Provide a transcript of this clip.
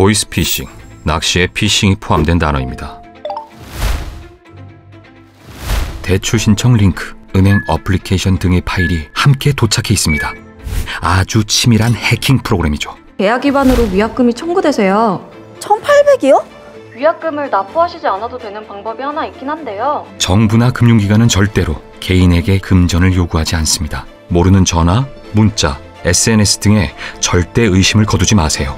보이스피싱, 낚시에 피싱이 포함된 단어입니다. 대출 신청 링크, 은행 어플리케이션 등의 파일이 함께 도착해 있습니다. 아주 치밀한 해킹 프로그램이죠. 계약 위반으로 위약금이 청구되세요. 1800이요? 위약금을 납부하시지 않아도 되는 방법이 하나 있긴 한데요. 정부나 금융기관은 절대로 개인에게 금전을 요구하지 않습니다. 모르는 전화, 문자, SNS 등에 절대 의심을 거두지 마세요.